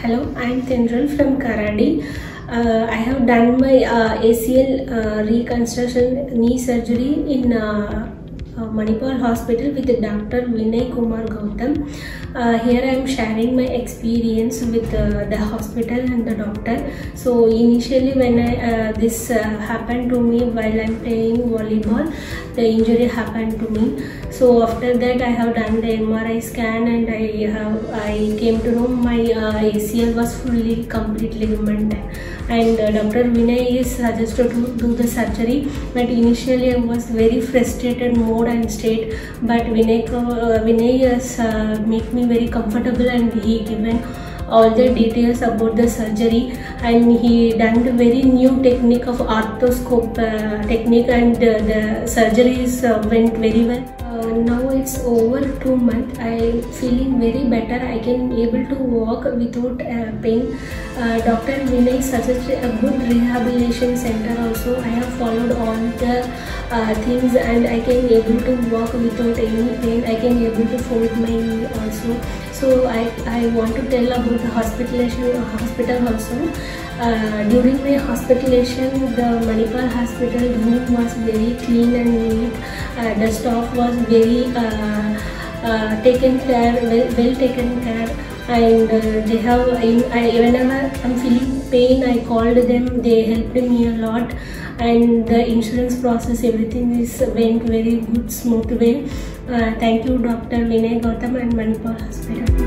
Hello, I'm Kinjal from Kharadi. Uh, I have done my uh, ACL uh, reconstruction knee surgery in uh, Manipal Hospital with Dr. Vinay Kumar Gautam. Uh, here I am sharing my experience with uh, the hospital and the doctor. So initially when I, this happened to me while I'm playing volleyball, the injury happened to me. So after that I have done the MRI scan and I have I came to know my ACL was fully complete ligament and uh, Dr. Vinay is suggested to do the surgery but initially I was very frustrated mode and state. But Vinay, uh, Vinay has uh, made me very comfortable and he given all the details about the surgery. And he done the very new technique of arthroscope uh, technique and uh, the surgeries uh, went very well. Uh, now it's over two months. I feeling very better. I can able to walk without uh, pain. Uh, dr vinay suggested a good rehabilitation center also. I have followed all the uh, things and i can able to walk without any pain i can able to fold my knee also so I, I want to tell about the hospitalization hospital also. Uh, during my hospitalization, the Manipal hospital room was very clean and neat. Uh, the staff was very uh, uh, taken care, well, well taken care and uh, they have I, I, whenever i'm feeling pain i called them they helped me a lot. And the insurance process everything is went very good smooth way. Uh, thank you dr vinay gautam and manipal hospital